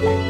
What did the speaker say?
Bye.